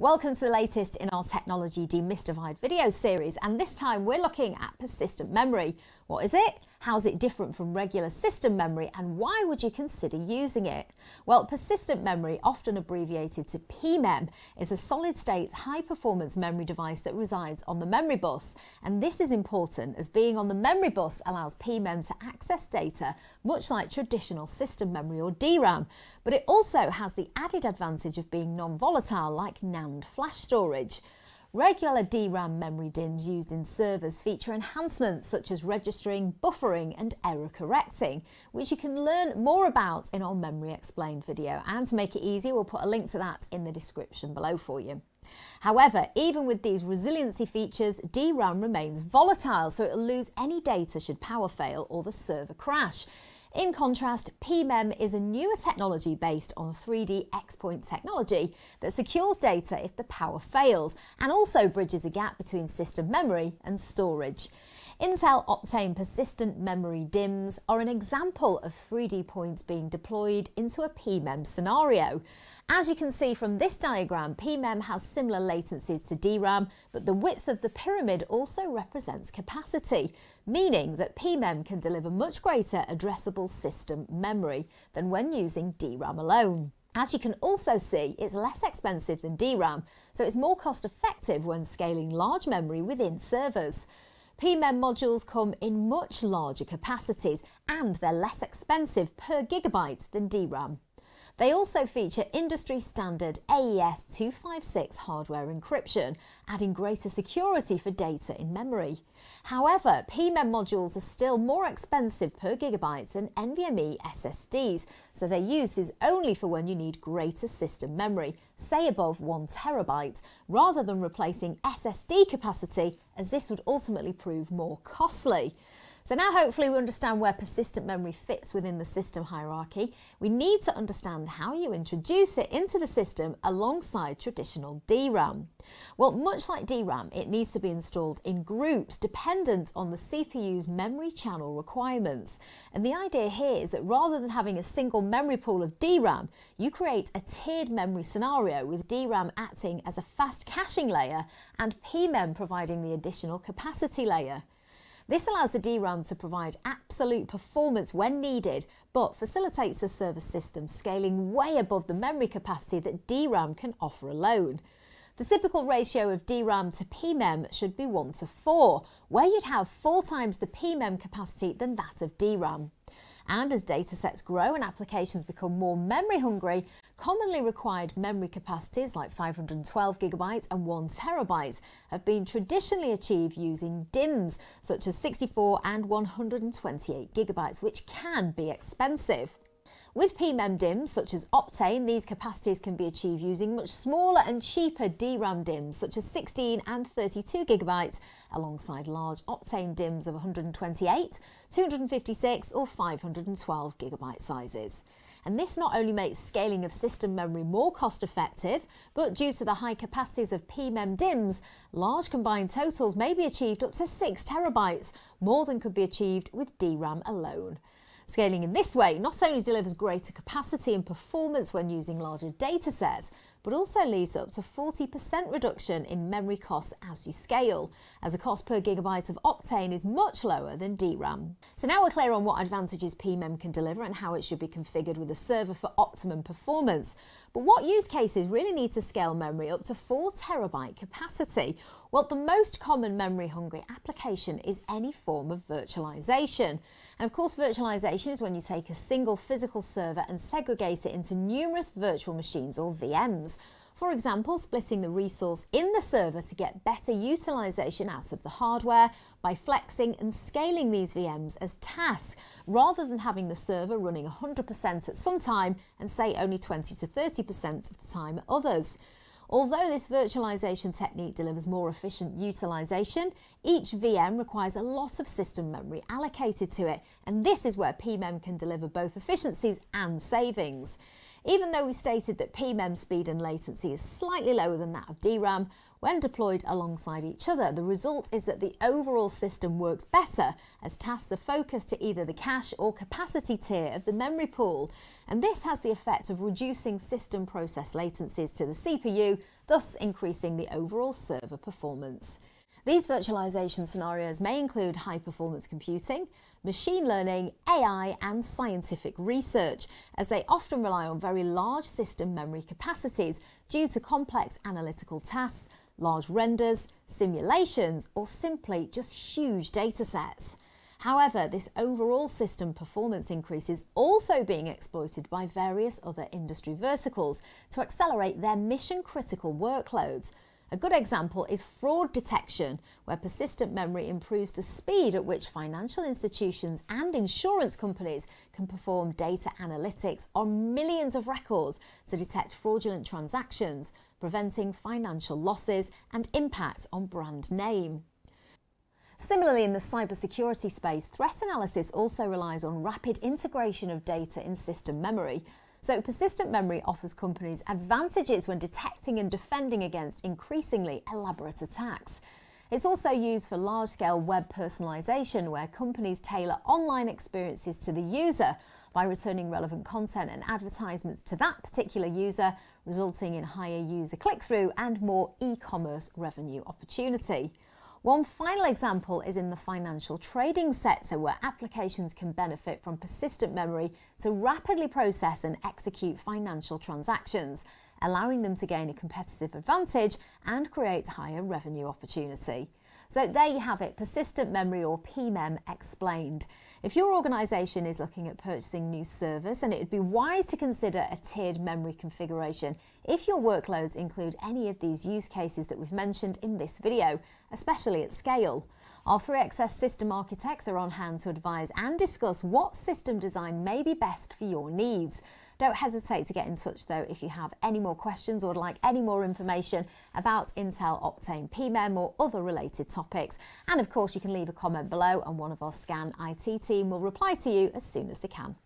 Welcome to the latest in our Technology Demystified video series and this time we're looking at persistent memory. What is it? How's it different from regular system memory and why would you consider using it? Well, persistent memory, often abbreviated to PMEM, is a solid state high performance memory device that resides on the memory bus. And this is important as being on the memory bus allows PMEM to access data much like traditional system memory or DRAM. But it also has the added advantage of being non-volatile like NAND flash storage. Regular DRAM memory DIMMs used in servers feature enhancements such as registering, buffering and error correcting, which you can learn more about in our Memory Explained video. And to make it easy, we'll put a link to that in the description below for you. However, even with these resiliency features, DRAM remains volatile, so it'll lose any data should power fail or the server crash. In contrast, PMEM is a newer technology based on 3D XPoint technology that secures data if the power fails and also bridges a gap between system memory and storage. Intel Optane persistent memory DIMMs are an example of 3D points being deployed into a PMEM scenario. As you can see from this diagram, PMEM has similar latencies to DRAM, but the width of the pyramid also represents capacity, meaning that PMEM can deliver much greater addressable system memory than when using DRAM alone. As you can also see, it's less expensive than DRAM, so it's more cost effective when scaling large memory within servers. PMEM modules come in much larger capacities and they're less expensive per gigabyte than DRAM. They also feature industry standard AES 256 hardware encryption, adding greater security for data in memory. However, PMEM modules are still more expensive per gigabyte than NVMe SSDs, so their use is only for when you need greater system memory, say above 1 terabyte, rather than replacing SSD capacity, as this would ultimately prove more costly. So now hopefully we understand where persistent memory fits within the system hierarchy. We need to understand how you introduce it into the system alongside traditional DRAM. Well, much like DRAM, it needs to be installed in groups dependent on the CPU's memory channel requirements. And the idea here is that rather than having a single memory pool of DRAM, you create a tiered memory scenario with DRAM acting as a fast caching layer and PMEM providing the additional capacity layer. This allows the DRAM to provide absolute performance when needed, but facilitates the server system scaling way above the memory capacity that DRAM can offer alone. The typical ratio of DRAM to PMEM should be 1 to 4, where you'd have four times the PMEM capacity than that of DRAM. And as datasets grow and applications become more memory hungry, Commonly required memory capacities like 512 gigabytes and 1 terabyte have been traditionally achieved using DIMMs such as 64 and 128 gigabytes, which can be expensive. With PMEM DIMMs such as Optane, these capacities can be achieved using much smaller and cheaper DRAM DIMMs such as 16 and 32 gigabytes, alongside large Optane DIMMs of 128, 256 or 512 gigabyte sizes. And this not only makes scaling of system memory more cost effective, but due to the high capacities of PMEM DIMMs, large combined totals may be achieved up to 6 terabytes, more than could be achieved with DRAM alone. Scaling in this way not only delivers greater capacity and performance when using larger datasets, but also leads up to 40% reduction in memory costs as you scale, as the cost per gigabyte of Optane is much lower than DRAM. So now we're clear on what advantages PMEM can deliver and how it should be configured with a server for optimum performance. But what use cases really need to scale memory up to 4 terabyte capacity? Well, the most common memory hungry application is any form of virtualization. And of course, virtualization is when you take a single physical server and segregate it into numerous virtual machines or VMs. For example, splitting the resource in the server to get better utilization out of the hardware by flexing and scaling these VMs as tasks rather than having the server running 100% at some time and say only 20 to 30% of the time at others. Although this virtualization technique delivers more efficient utilization, each VM requires a lot of system memory allocated to it, and this is where PMEM can deliver both efficiencies and savings. Even though we stated that PMEM speed and latency is slightly lower than that of DRAM, when deployed alongside each other, the result is that the overall system works better as tasks are focused to either the cache or capacity tier of the memory pool. And this has the effect of reducing system process latencies to the CPU, thus increasing the overall server performance. These virtualization scenarios may include high performance computing, machine learning, AI, and scientific research, as they often rely on very large system memory capacities due to complex analytical tasks large renders, simulations, or simply just huge data sets. However, this overall system performance increase is also being exploited by various other industry verticals to accelerate their mission critical workloads. A good example is fraud detection, where persistent memory improves the speed at which financial institutions and insurance companies can perform data analytics on millions of records to detect fraudulent transactions, preventing financial losses and impacts on brand name. Similarly, in the cybersecurity space, threat analysis also relies on rapid integration of data in system memory. So, persistent memory offers companies advantages when detecting and defending against increasingly elaborate attacks. It's also used for large scale web personalization, where companies tailor online experiences to the user by returning relevant content and advertisements to that particular user, resulting in higher user click through and more e commerce revenue opportunity. One final example is in the financial trading sector, where applications can benefit from persistent memory to rapidly process and execute financial transactions, allowing them to gain a competitive advantage and create higher revenue opportunity. So there you have it, persistent memory or PMEM explained. If your organisation is looking at purchasing new servers, then it would be wise to consider a tiered memory configuration if your workloads include any of these use cases that we've mentioned in this video, especially at scale. Our 3XS system architects are on hand to advise and discuss what system design may be best for your needs. Don't hesitate to get in touch though if you have any more questions or would like any more information about Intel Optane PMEM or other related topics. And of course, you can leave a comment below and one of our Scan IT team will reply to you as soon as they can.